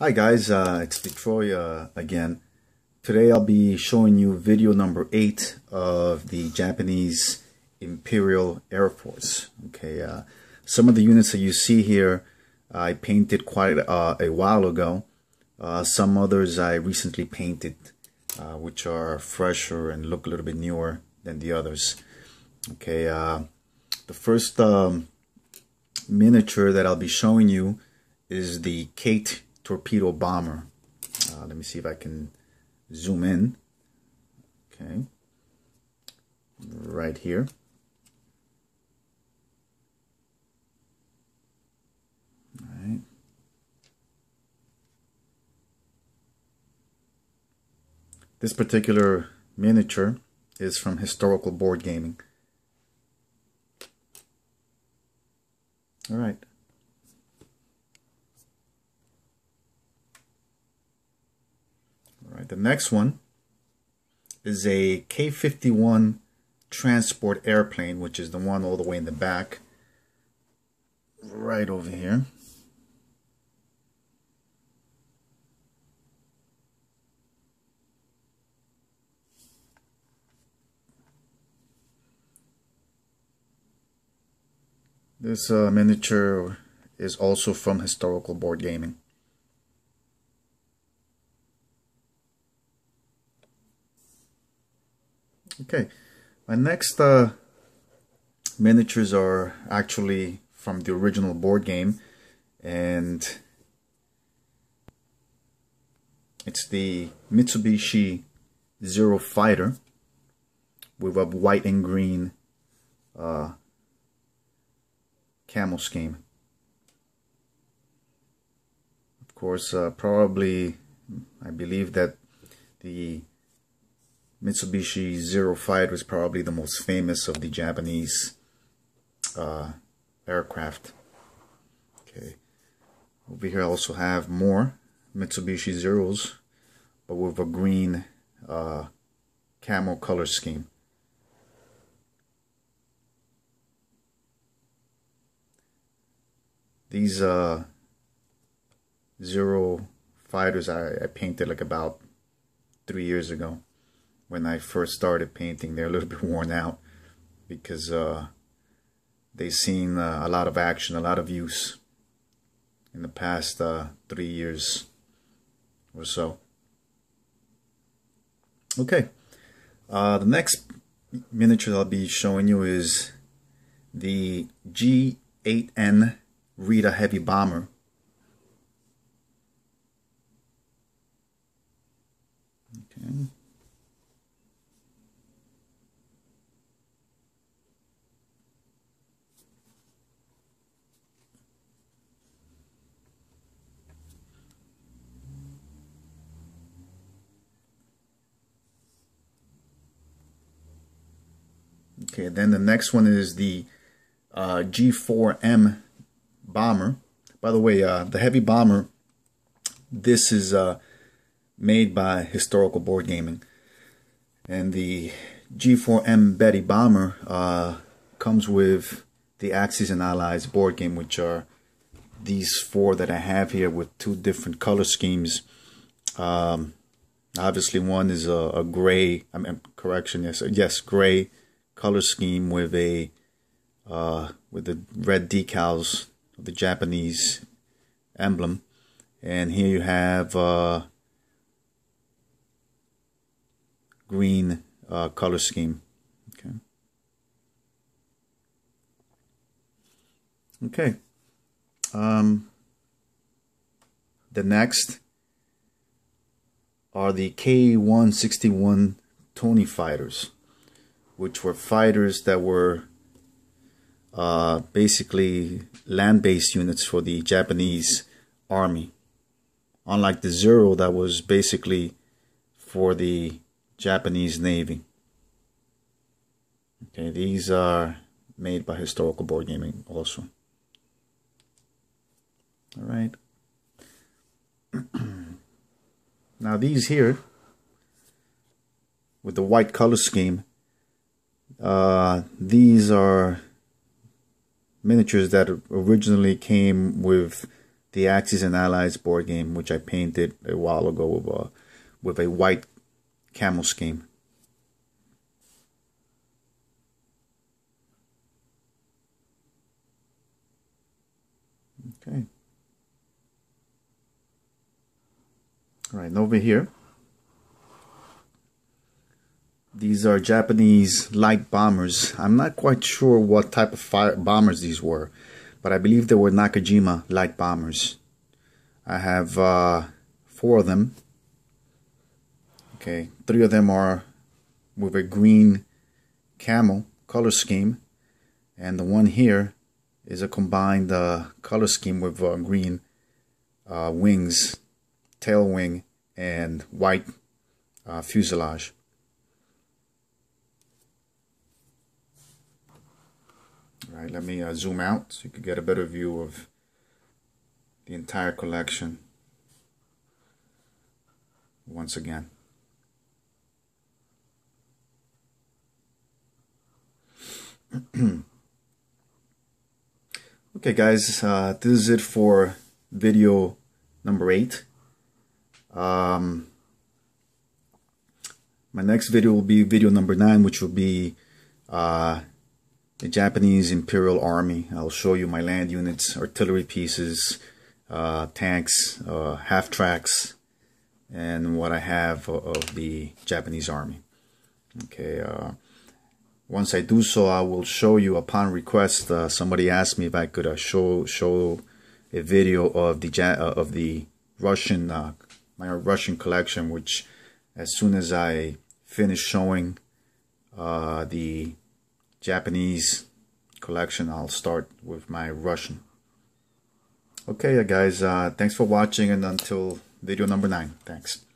Hi guys, uh, it's Detroit uh, again. Today I'll be showing you video number 8 of the Japanese Imperial Air Force. Okay, uh, some of the units that you see here I painted quite uh, a while ago. Uh, some others I recently painted uh, which are fresher and look a little bit newer than the others. Okay, the first um, miniature that I'll be showing you is the Kate torpedo bomber. Uh, let me see if I can zoom in. Okay. Right here. All right. This particular miniature is from Historical Board Gaming. All right. Right, the next one is a K-51 transport airplane, which is the one all the way in the back, right over here. This uh, miniature is also from Historical Board Gaming. Okay, my next uh, miniatures are actually from the original board game and it's the Mitsubishi Zero Fighter with a white and green uh, camel scheme. Of course, uh, probably I believe that the Mitsubishi Zero Fighter was probably the most famous of the Japanese uh, aircraft. Okay, over here I also have more Mitsubishi Zeros, but with a green uh, camo color scheme. These uh, Zero fighters I, I painted like about three years ago when I first started painting. They're a little bit worn out because uh, they've seen uh, a lot of action, a lot of use in the past uh, three years or so. Okay, uh, the next miniature I'll be showing you is the G8N Rita Heavy Bomber. Okay. Okay, then the next one is the uh, G4M bomber. By the way, uh, the heavy bomber, this is uh, made by Historical Board Gaming. And the G4M Betty bomber uh, comes with the Axis and Allies board game, which are these four that I have here with two different color schemes. Um, obviously, one is a, a gray, I mean, correction, yes, yes, gray color scheme with a uh, with the red decals of the Japanese emblem, and here you have uh, green uh, color scheme. Okay. Okay. Um, the next are the Ki-61 Tony fighters which were fighters that were uh, basically land-based units for the Japanese army. Unlike the Zero that was basically for the Japanese Navy. Okay, these are made by Historical Board Gaming also. All right. now these here, with the white color scheme, uh, these are miniatures that originally came with the Axis and Allies board game, which I painted a while ago with a, with a white camel scheme. Okay. All right, over here, these are Japanese light bombers. I'm not quite sure what type of fire bombers these were but I believe they were Nakajima light bombers. I have uh, four of them. Okay, three of them are with a green camel color scheme, and the one here is a combined uh, color scheme with uh, green uh, wings, tail wing, and white uh, fuselage. Right, let me uh, zoom out so you can get a better view of the entire collection once again. okay guys, uh, this is it for video number 8. Um, my next video will be video number 9 which will be uh, the Japanese Imperial Army. I'll show you my land units, artillery pieces, uh, tanks, uh, half tracks, and what I have of the Japanese Army. Okay, uh, once I do so, I will show you upon request. Uh, somebody asked me if I could uh, show show a video of the uh, of the Russian my Russian collection, which as soon as I finish showing the Japanese collection, I'll start with my Russian. Okay, guys, uh, thanks for watching and until video number 9. Thanks.